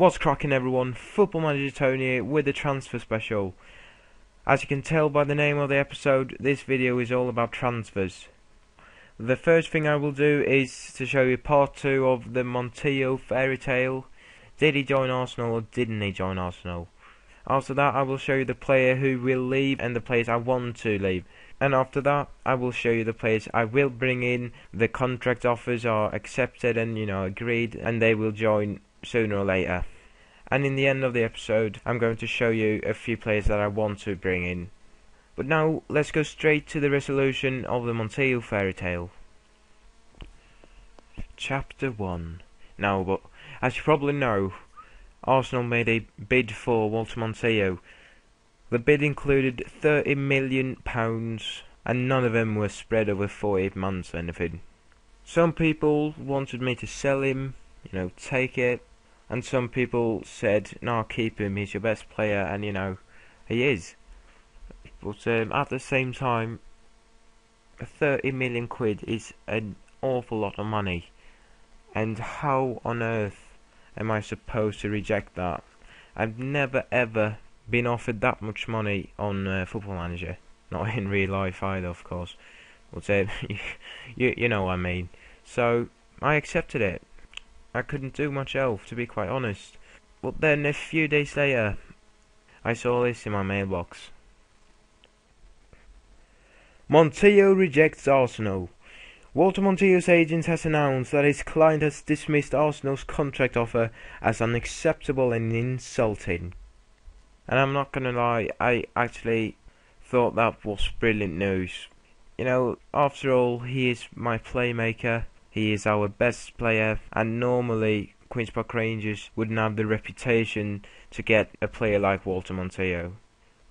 What's cracking everyone? Football Manager Tony here with the transfer special. As you can tell by the name of the episode, this video is all about transfers. The first thing I will do is to show you part 2 of the Montiel fairy tale. Did he join Arsenal or didn't he join Arsenal? After that I will show you the player who will leave and the players I want to leave. And after that I will show you the players I will bring in. The contract offers are accepted and you know agreed and they will join sooner or later. And in the end of the episode, I'm going to show you a few players that I want to bring in. But now, let's go straight to the resolution of the Montiel fairy tale. Chapter 1 Now, but as you probably know, Arsenal made a bid for Walter Montiel. The bid included £30 million, and none of them were spread over 48 months or anything. Some people wanted me to sell him, you know, take it, and some people said, "No, keep him. He's your best player," and you know, he is. But um, at the same time, thirty million quid is an awful lot of money, and how on earth am I supposed to reject that? I've never ever been offered that much money on uh, Football Manager, not in real life either, of course. But um, you you know what I mean. So I accepted it. I couldn't do much else, to be quite honest. But then, a few days later, I saw this in my mailbox. Montiel rejects Arsenal. Walter Montiel's agent has announced that his client has dismissed Arsenal's contract offer as unacceptable and insulting. And I'm not gonna lie, I actually thought that was brilliant news. You know, after all, he is my playmaker, he is our best player, and normally Queen's Park Rangers wouldn't have the reputation to get a player like Walter Montiel.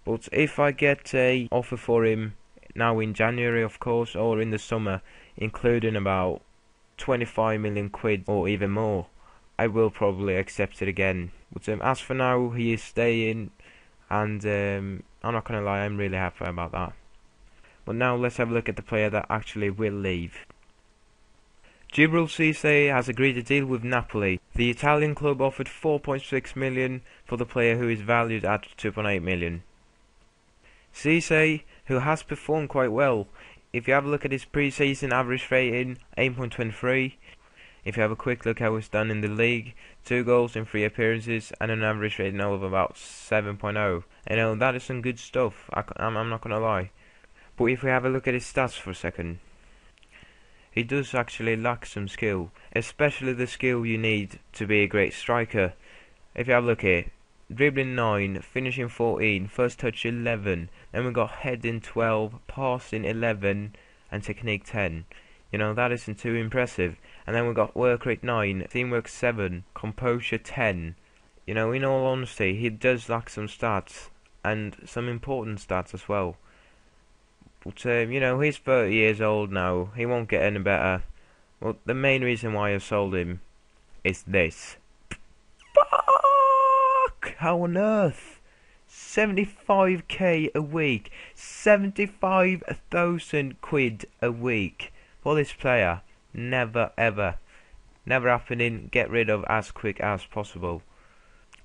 But if I get a offer for him now in January, of course, or in the summer, including about 25 million quid or even more, I will probably accept it again. But um, as for now, he is staying, and um, I'm not gonna lie, I'm really happy about that. But now let's have a look at the player that actually will leave. Djibril Cisse has agreed a deal with Napoli. The Italian club offered 4.6 million for the player who is valued at 2.8 million. Cisse, who has performed quite well, if you have a look at his pre-season average rating, 8.23. If you have a quick look at how it's done in the league, two goals in three appearances and an average rating of about 7.0. You know that is some good stuff. I, I'm, I'm not gonna lie. But if we have a look at his stats for a second, he does actually lack some skill, especially the skill you need to be a great striker. If you have a look here, dribbling 9, finishing 14, first touch 11, then we got heading 12, passing 11, and technique 10. You know, that isn't too impressive. And then we got work rate 9, teamwork 7, composure 10. You know, in all honesty, he does lack some stats, and some important stats as well. But, um, you know, he's 30 years old now. He won't get any better. Well, the main reason why I've sold him is this. Fuck! How on earth? 75k a week. 75,000 quid a week for this player. Never ever. Never happening. Get rid of as quick as possible.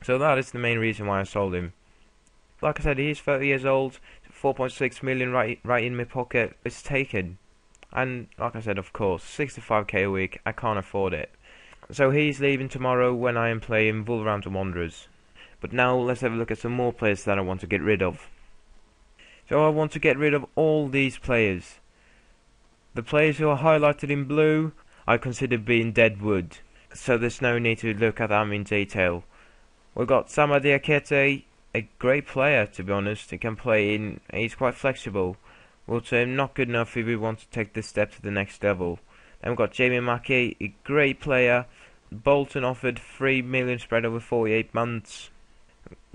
So that is the main reason why I sold him. Like I said, he is 30 years old. 4.6 million right right in my pocket. It's taken. And like I said, of course, 65k a week. I can't afford it. So he's leaving tomorrow when I am playing Wolverhampton Wanderers. But now let's have a look at some more players that I want to get rid of. So I want to get rid of all these players. The players who are highlighted in blue I consider being dead wood. So there's no need to look at them in detail. We've got Samba Diakite, a great player, to be honest. He can play in. He's quite flexible. Um, not good enough if we want to take this step to the next level. Then we've got Jamie Mackie, a great player. Bolton offered three million spread over 48 months.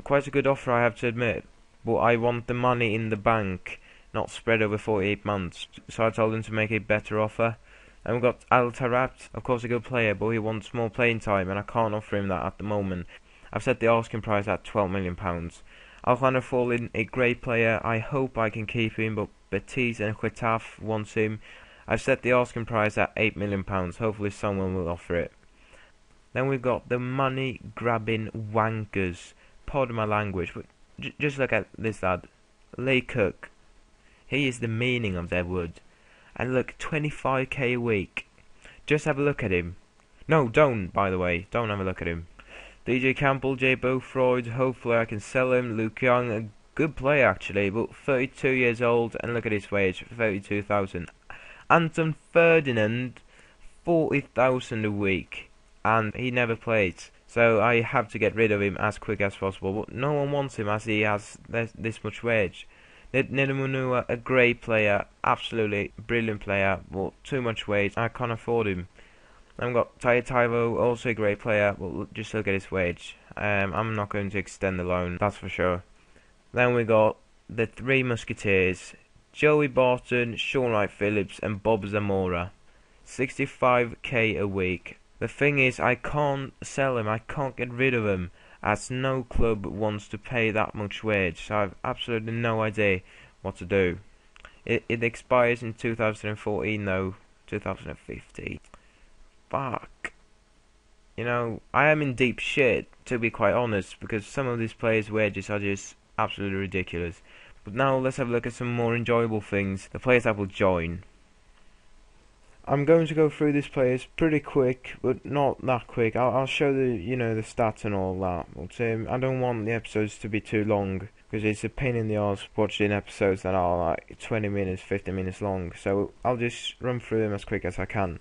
Quite a good offer, I have to admit. But I want the money in the bank, not spread over 48 months. So I told him to make a better offer. And we've got Adel Taarabt, of course a good player, but he wants more playing time, and I can't offer him that at the moment. I've set the asking price at £12 million. Alejandro Faurlín, a great player. I hope I can keep him, but Betis and Getafe wants him. I've set the asking price at £8 million. Hopefully someone will offer it. Then we've got the money grabbing wankers. Pardon my language, but just look at this lad, Lee Cook. He is the meaning of their word. And look, 25k a week. Just have a look at him. No, don't, by the way. Don't have a look at him. DJ Campbell, Jay Bothroyd. hopefully I can sell him. Luke Young, a good player actually, but 32 years old, and look at his wage, 32,000. Anton Ferdinand, 40,000 a week, and he never plays. So I have to get rid of him as quick as possible. But no one wants him as he has this, this much wage. Nedum Onuoha, a great player, absolutely brilliant player, but too much wage. I can't afford him. I've got Taye Taiwo, also a great player, but just look at his wage. Um, I'm not going to extend the loan, that's for sure. Then we got the three Musketeers, Joey Barton, Shaun Wright-Phillips, and Bob Zamora. 65k a week. The thing is, I can't sell him, I can't get rid of him, as no club wants to pay that much wage, so I've absolutely no idea what to do. It, it expires in 2014 though, 2015 fuck. You know, I am in deep shit, to be quite honest, because some of these players' wages are just absolutely ridiculous. But now let's have a look at some more enjoyable things, the players I will join. I'm going to go through these players pretty quick, but not that quick. I'll, I'll show the, you know, the stats and all that. But um, I don't want the episodes to be too long, because it's a pain in the ass watching episodes that are like 20 minutes, 50 minutes long. So I'll just run through them as quick as I can.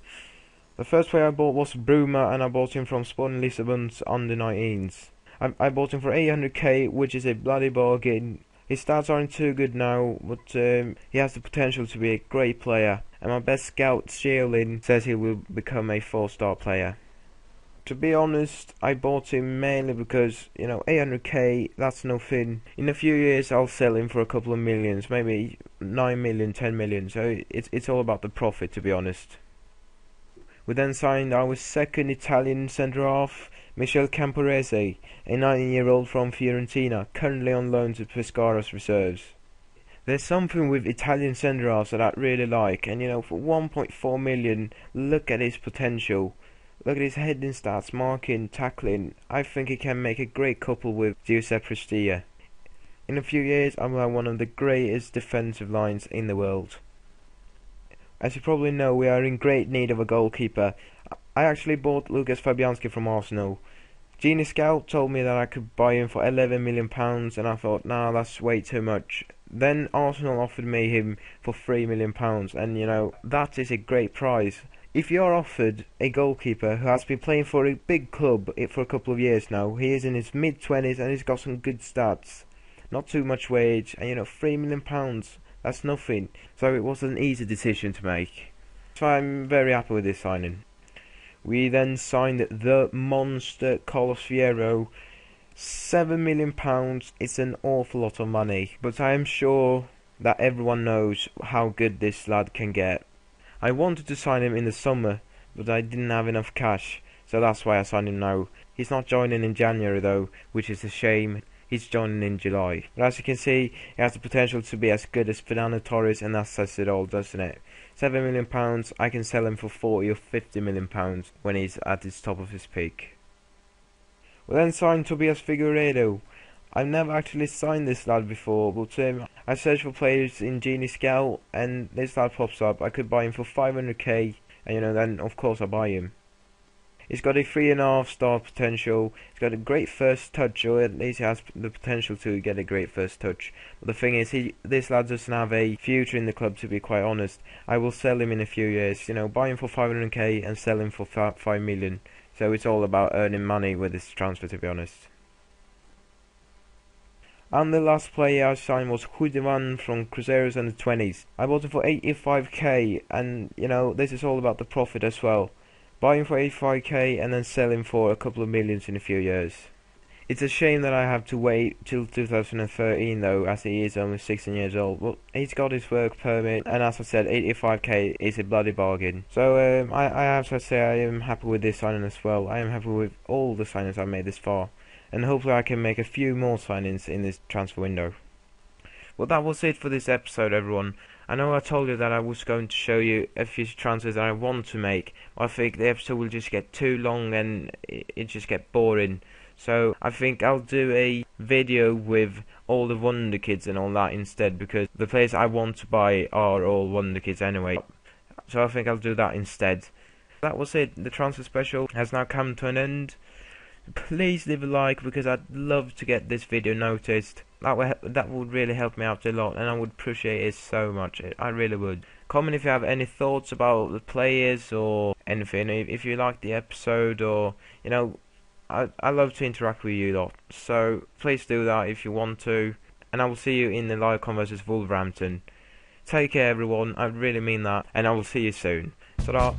The first player I bought was Bruma and I bought him from Sporting Lisbon's under 19s. I, I bought him for 800k which is a bloody bargain. His stats aren't too good now, but um, he has the potential to be a great player. And my best scout, Sheolin, says he will become a four-star player. To be honest, I bought him mainly because, you know, 800k, that's nothing. In a few years, I'll sell him for a couple of millions, maybe 9 million, 10 million. So it's, it's all about the profit, to be honest. We then signed our second Italian centre-half, Michel Camporese, a 19-year-old from Fiorentina, currently on loan to Pescara's reserves. There's something with Italian centre-halves that I really like, and you know, for 1.4 million, look at his potential. Look at his heading stats, marking, tackling. I think he can make a great couple with Giuseppe Prestia. In a few years, I will have one of the greatest defensive lines in the world. As you probably know, we are in great need of a goalkeeper. I actually bought Lucas Fabianski from Arsenal. Genie Scout told me that I could buy him for 11 million pounds, and I thought, nah, that's way too much. Then Arsenal offered me him for 3 million pounds, and you know, that is a great price. If you're offered a goalkeeper who has been playing for a big club for a couple of years now, he is in his mid 20s and he's got some good stats, not too much wage, and you know, 3 million pounds that's nothing. So it was an easy decision to make. So I'm very happy with this signing. We then signed the monster Carlos Fierro. Seven million pounds. It's an awful lot of money, but I am sure that everyone knows how good this lad can get. I wanted to sign him in the summer, but I didn't have enough cash, so that's why I signed him now. He's not joining in January though, which is a shame he's joining in July. But as you can see, he has the potential to be as good as Fernando Torres, and that says it all, doesn't it? Seven million pounds, I can sell him for forty or fifty million pounds when he's at his top of his peak. We then signed Tobias Figueiredo. I've never actually signed this lad before, but um, I searched for players in Genie Scout, and this lad pops up. I could buy him for 500k, and you know, then of course I buy him. He's got a three and a half star potential. He's got a great first touch, or at least he has the potential to get a great first touch. But the thing is, he this lad doesn't have a future in the club. To be quite honest, I will sell him in a few years. You know, buy him for 500k and sell him for five million. So it's all about earning money with this transfer, to be honest. And the last player I signed was Judivan from Cruzeiros in the 20s. I bought him for 85k, and you know, this is all about the profit as well buy him for 85k and then sell him for a couple of millions in a few years. It's a shame that I have to wait till 2013 though, as he is only 16 years old. But he's got his work permit, and as I said, 85k is a bloody bargain. So um, I, I have to say I am happy with this signing as well. I am happy with all the signings I've made this far, and hopefully I can make a few more signings in this transfer window. Well, that was it for this episode, everyone. I know I told you that I was going to show you a few transfers that I want to make. I think the episode will just get too long and it, just get boring. So I think I'll do a video with all the Wonder Kids and all that instead because the players I want to buy are all Wonder Kids anyway. So I think I'll do that instead. That was it. The transfer special has now come to an end. Please leave a like because I'd love to get this video noticed. That would that would really help me out a lot, and I would appreciate it so much. I really would. Comment if you have any thoughts about the players or anything. If you like the episode, or you know, I I love to interact with you lot. So please do that if you want to, and I will see you in the live versus Wolverhampton. Take care, everyone. I really mean that, and I will see you soon. ta